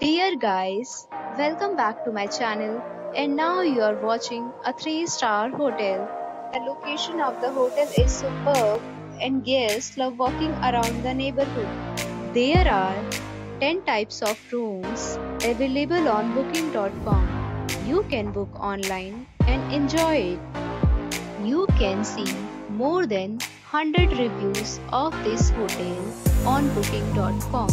Dear guys, welcome back to my channel and now you are watching a 3 star hotel. The location of the hotel is superb and guests love walking around the neighborhood. There are 10 types of rooms available on booking.com. You can book online and enjoy it. You can see more than 100 reviews of this hotel on booking.com.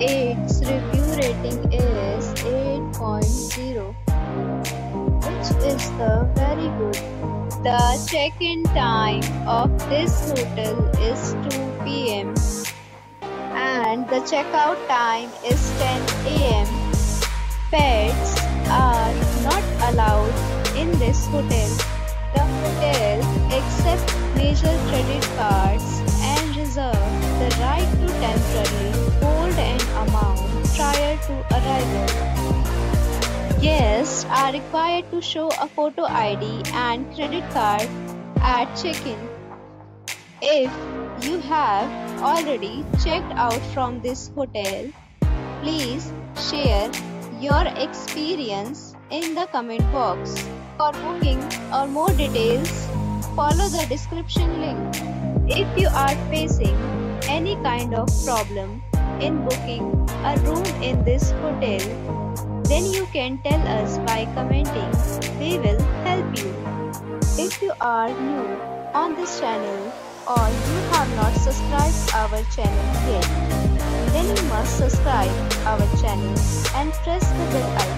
Its review rating is 8.0, which is the very good. The check-in time of this hotel is 2 p.m. and the checkout time is 10 a.m. Pets are not allowed in this hotel. The hotel accepts major credit cards and reserve the right to temporarily to arrival. Guests are required to show a photo ID and credit card at check-in. If you have already checked out from this hotel, please share your experience in the comment box. For booking or more details, follow the description link. If you are facing any kind of problem in booking a room in this hotel, then you can tell us by commenting. We will help you. If you are new on this channel or you have not subscribed our channel yet, then you must subscribe our channel and press the bell icon